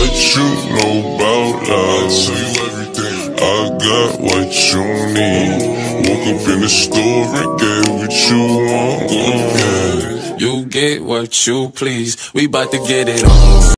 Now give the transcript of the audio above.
What you know about love? I tell you everything. I got what you need. Woke up in the store and get what you want. Yeah. You get what you please. We bout to get it on.